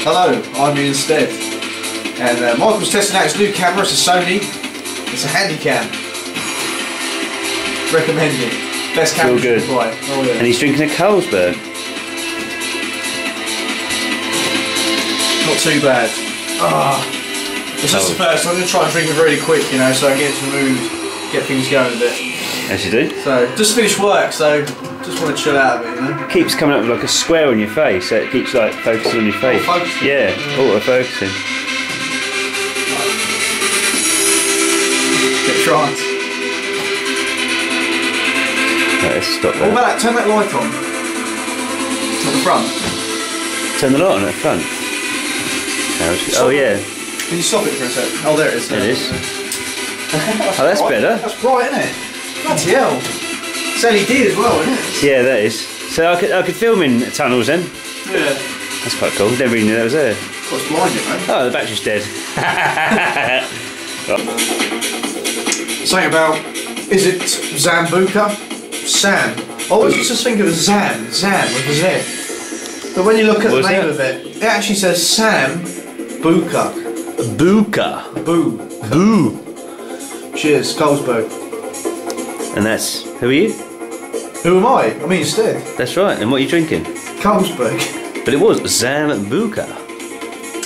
Hello, I'm you instead. And uh, Michael's testing out his new camera. It's a Sony. It's a Handycam. Recommend it. Best camera Feel you can buy. Oh yeah. And he's drinking a Carlsberg. Not too bad. Ah, it's just the first. I'm gonna try and drink it really quick, you know, so I get into the mood, get things going a bit. As you do. So just finished work, so just want to chill out a bit, you know. Keeps coming up with like a square on your face, so it keeps like focusing on your face. focusing. Yeah, auto focusing. Get. Right, let's stop What there. about that? Turn that light on. On the front. Turn the light on at the front. Oh yeah, Can you stop it for a sec? Oh, there it is. There it is. Oh, that's bright. better. That's bright, isn't it? Bloody hell. It's LED as well, isn't it? Yeah, that is. So I could I could film in tunnels then. Yeah. That's quite cool. Never even knew that was there. Of course, blinding, man. Oh, the battery's dead. Something about, is it Zambuca? Sam. Oh, I always used to think of was Zam, Zam with a Z. But when you look at What the name that? of it, it actually says Sam Buka. Buka. Boo. Boo. Cheers, Carlsberg. And that's who are you? Who am I? I mean, instead, That's right. And what are you drinking? Carlsberg. But it was Zambuca.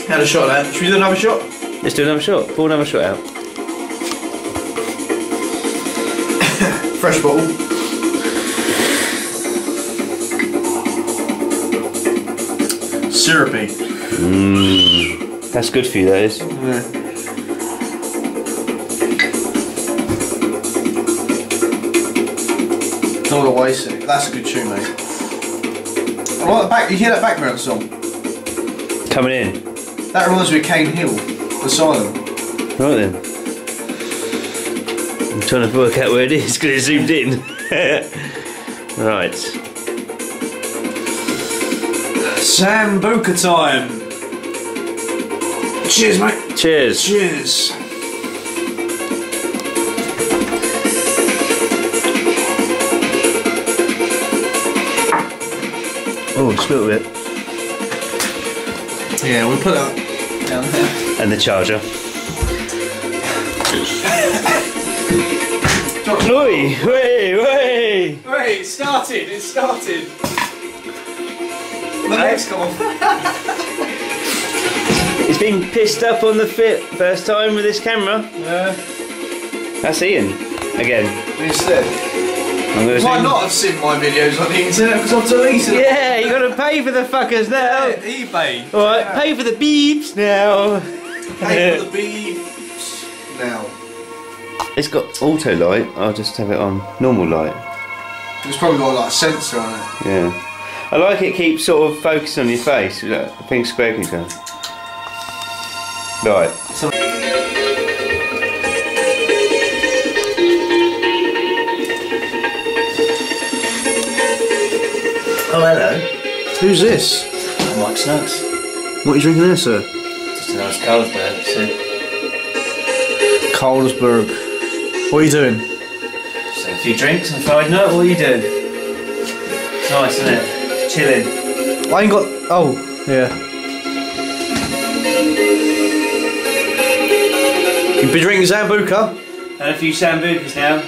Had a shot at that. Should we do another shot? Let's do another shot. Pour another shot out. Fresh bottle. Syrupy. Mmm. That's good for you, that is. Not a waste it. That's a good tune, mate. I like the back. You hear that background song? Coming in. That reminds me of Cane Hill, Asylum. Right then. I'm trying to work out where it is because it zoomed in. right. Sambuca time. Cheers, mate. Cheers. Cheers. Oh, just a little bit. Yeah, we'll put that down there. And the charger. Oi! Way! Way! Wait, it started. It started. The legs come off. He's been pissed up on the fit first time with this camera. Yeah. That's Ian. Again. Gonna you might not have seen my videos on the internet because I've deleted them. Yeah, you gotta pay for the fuckers now. Yeah, eBay. Alright, Yeah. pay for the beeps now. Pay for the beeps now. It's got auto light. I'll just have it on normal light. It's probably got like a sensor on it. Yeah. I like it keeps sort of focused on your face. Look, I think square can go. Right. So- Oh, hello. Who's this? Mike Snugs. What are you drinking there, sir? Just a nice Carlsberg. So, Carlsberg. What are you doing? so a few drinks on Friday night. What are you doing? It's nice, isn't it? Chilling. I ain't got. Oh, yeah. You've been drinking Zambuca? And a few sambucas now.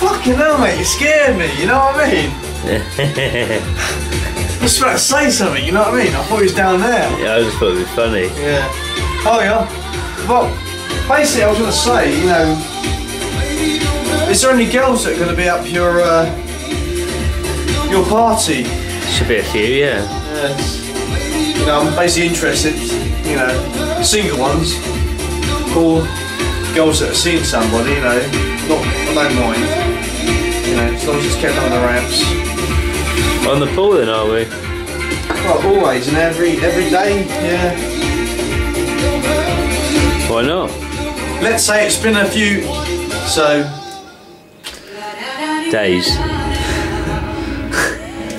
Fucking hell, mate, you scared me, you know what I mean? I was about to say something, you know what I mean? I thought he was down there. Yeah, I just thought it'd be funny. Yeah. Oh, yeah. Well, basically, I was going to say, you know, is there any girls that are going to be up your, uh, your party? Should be a few, yeah. Yes. You know, I'm basically interested, you know, single ones or girls that are seeing somebody, you know, not, I don't mind. You know, as long as it's kept under the ramps. On the pool then, are we? Well, always and every every day, yeah. Why not? Let's say it's been a few, so Days.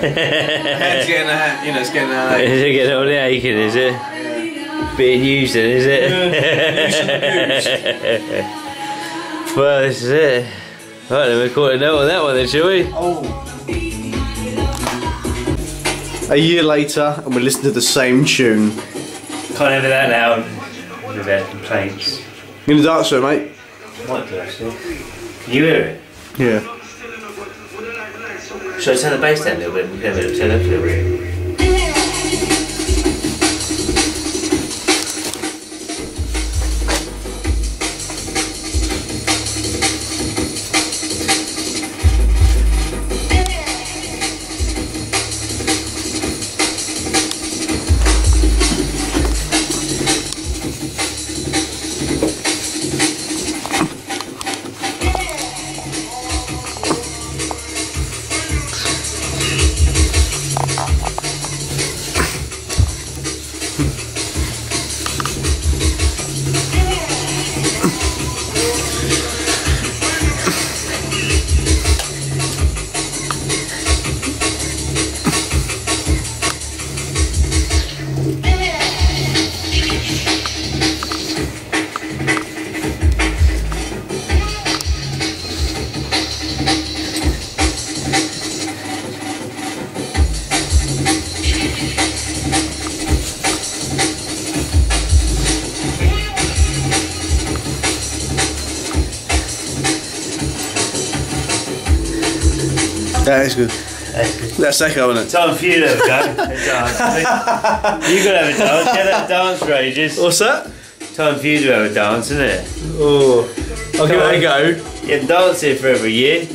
It's getting a, you know, it's getting a. Is it getting all the aching, is it? Being used then, is it? well, this is it. Right, then we'll call it a on that one then, shall we? Oh. A year later, and we listen to the same tune. Can't have it that loud. With their complaints. You gonna dance to it, mate? Might do actually. Can you hear it? Yeah. Shall I turn the bass down a little bit? We can have a little turn up a little bit. That is good. That's echo, isn't it? Time for you to have a go. A dance. you gotta have a dance. Get that dance rages. What's that? Time for you to have a dance, isn't it? Oh. I'll give it a go. You haven't danced here for every year.